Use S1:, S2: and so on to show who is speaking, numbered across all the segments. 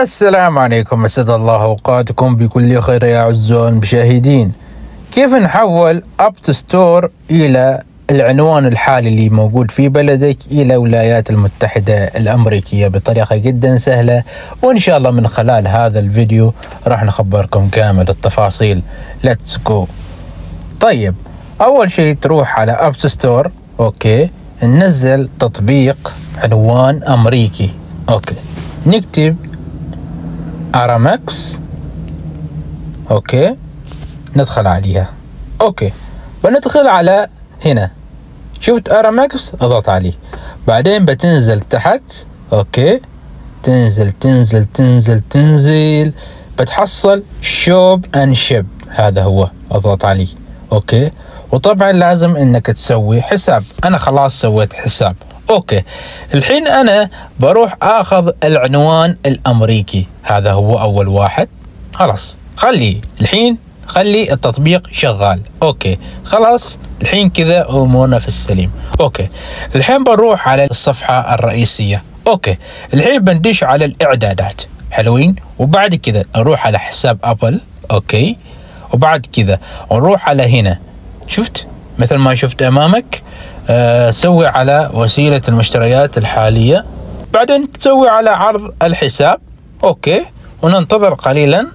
S1: السلام عليكم. أسعد الله أوقاتكم. بكل خير يا أعزائي المشاهدين كيف نحول App Store إلى العنوان الحالي اللي موجود في بلدك إلى الولايات المتحدة الأمريكية؟ بطريقة جدا سهلة وإن شاء الله من خلال هذا الفيديو راح نخبركم كامل التفاصيل. let's go طيب أول شيء تروح على App Store okay. ننزل تطبيق عنوان أمريكي. okay. نكتب ارامكس okay. ندخل عليها. okay. بندخل على هنا. شفت ارامكس أضغط عليه. بعدين بتنزل تحت. okay. تنزل تنزل تنزل تنزل. بتحصل Shop and Ship هذا هو. أضغط عليه. okay. وطبعا لازم إنك تسوي حساب. أنا خلاص سويت حساب. okay. الحين أنا بروح آخذ العنوان الأمريكي. هذا هو أول واحد. خلاص. خلي. الحين خلي التطبيق شغال. okay. خلاص. الحين كذا أمورنا في السليم. okay. الحين بنروح على الصفحة الرئيسية. okay. الحين بندش على الإعدادات. حلوين. وبعد كذا نروح على حساب أبل. okay. وبعد كذا نروح على هنا. شفت؟ مثل ما شفت أمامك. سوي على وسيلة المشتريات الحالية. بعدين تسوي على عرض الحساب. okay. وننتظر قليلا.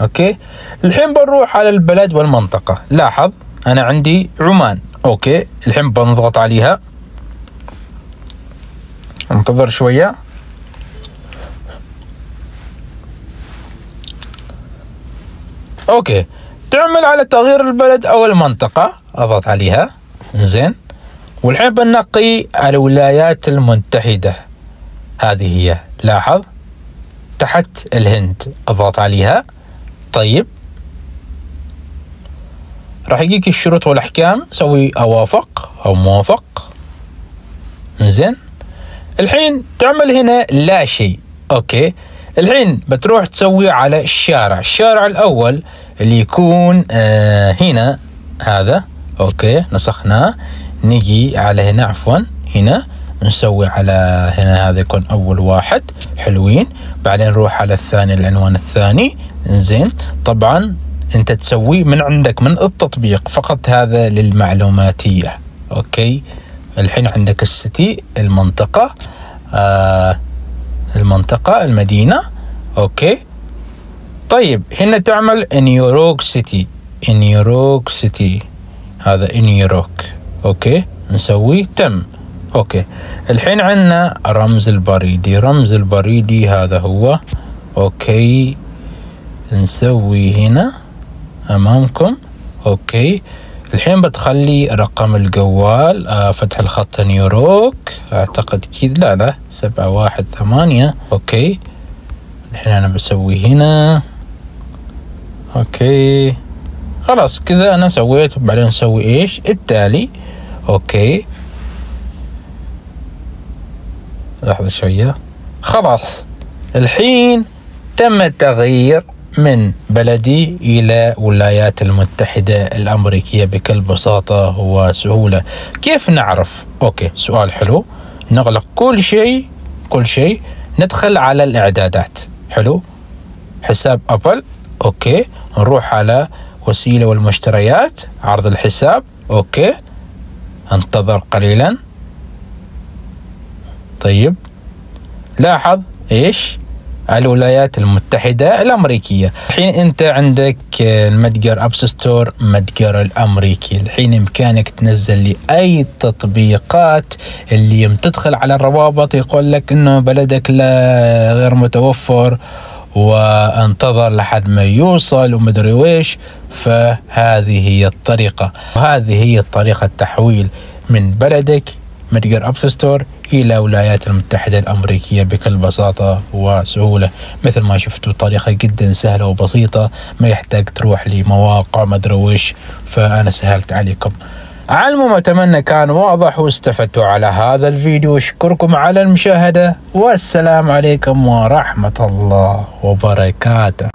S1: okay. الحين بنروح على البلد والمنطقة. لاحظ أنا عندي عمان. okay. الحين بنضغط عليها. انتظر شوية. أوكي. تعمل على تغيير البلد أو المنطقة. أضغط عليها. زين؟ والحين بنقي الولايات المتحدة. هذه هي لاحظ تحت الهند. أضغط عليها. طيب. راح يجيك الشروط والأحكام. سوي أوافق أو موافق. زين. الحين تعمل هنا لا شيء. okay. الحين بتروح تسوي على الشارع. الشارع الأول اللي يكون آه هنا هذا. okay نسخناه نجي على هنا عفوا هنا. نسوي على هنا هذا يكون أول واحد. حلوين. بعدين نروح على الثاني العنوان الثاني. زين. طبعا أنت تسوي من عندك من التطبيق فقط هذا للمعلوماتية. okay. الحين عندك ال city المنطقة آه المنطقة المدينة. okay. طيب هنا تعمل نيويورك سيتي. نيويورك سيتي. هذا نيويورك okay نسوي تم. okay الحين عندنا رمز البريدي. رمز البريدي هذا هو. okay نسوي هنا أمامكم. okay الحين بتخلي رقم الجوال آه فتح الخط نيويورك أعتقد كذا. لا لا. سبعة واحد ثمانية. okay الحين أنا بسوي هنا. okay خلاص كذا أنا سويت. وبعدين نسوي إيش؟ التالي. okay. لحظة شوية. خلاص. الحين تم التغيير من بلدي إلى الولايات المتحدة الأمريكية بكل بساطة وسهولة. كيف نعرف؟ okay سؤال حلو. نغلق كل شيء كل شيء. ندخل على الإعدادات. حلو. حساب أبل. okay. نروح على وسيلة والمشتريات عرض الحساب okay. انتظر قليلا. طيب. لاحظ إيش؟ الولايات المتحدة الأمريكية. الحين أنت عندك المتجر أب ستور متجر الأمريكي. الحين إمكانك تنزل لي أي تطبيقات اللي تدخل على الروابط يقول لك إنه بلدك لا غير متوفر. وانتظر لحد ما يوصل ومدري ويش فهذه هي الطريقة. وهذه هي طريقة تحويل من بلدك متجر أب ستور إلى الولايات المتحدة الأمريكية بكل بساطة وسهولة. مثل ما شفتوا طريقة جدا سهلة وبسيطة ما يحتاج تروح لمواقع مدري وش فأنا سهلت عليكم. على العموم أتمنى كان واضح واستفدتوا على هذا الفيديو. أشكركم على المشاهدة. والسلام عليكم ورحمة الله وبركاته.